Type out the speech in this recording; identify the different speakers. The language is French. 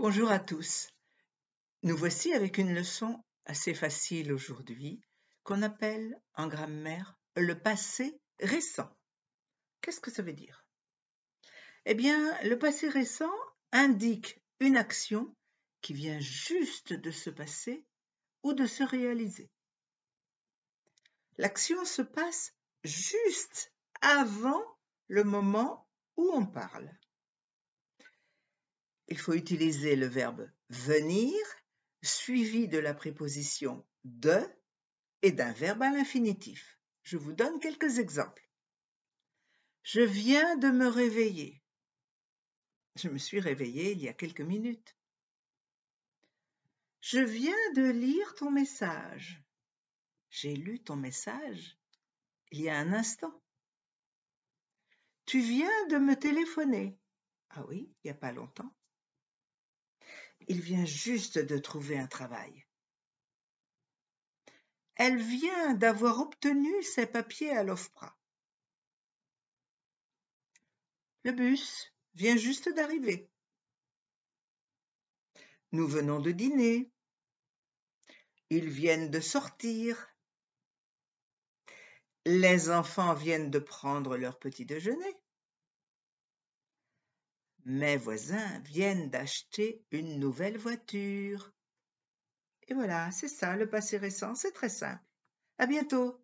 Speaker 1: Bonjour à tous. Nous voici avec une leçon assez facile aujourd'hui qu'on appelle en grammaire le passé récent. Qu'est-ce que ça veut dire? Eh bien, le passé récent indique une action qui vient juste de se passer ou de se réaliser. L'action se passe juste avant le moment où on parle il faut utiliser le verbe venir suivi de la préposition de et d'un verbe à l'infinitif. Je vous donne quelques exemples. Je viens de me réveiller. Je me suis réveillée il y a quelques minutes. Je viens de lire ton message. J'ai lu ton message il y a un instant. Tu viens de me téléphoner. Ah oui, il n'y a pas longtemps. Il vient juste de trouver un travail. Elle vient d'avoir obtenu ses papiers à l'OFPRA. Le bus vient juste d'arriver. Nous venons de dîner. Ils viennent de sortir. Les enfants viennent de prendre leur petit déjeuner. Mes voisins viennent d'acheter une nouvelle voiture. Et voilà, c'est ça le passé récent, c'est très simple. À bientôt.